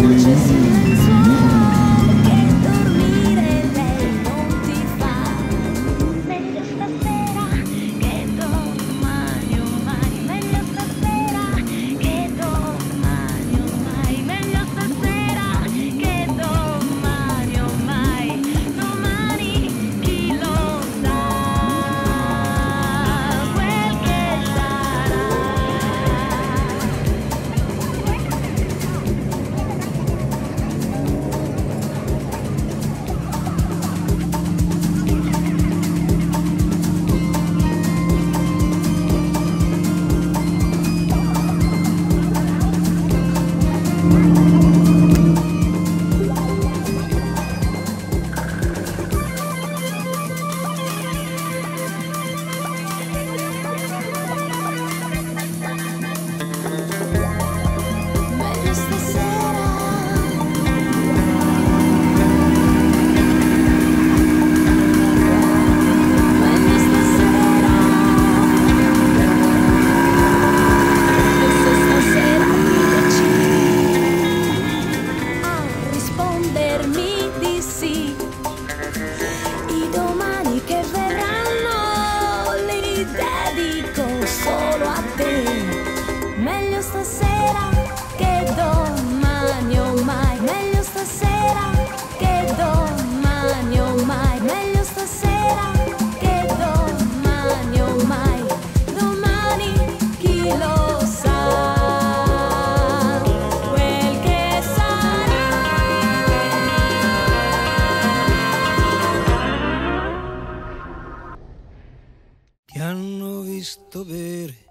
purchase permite. visto ver.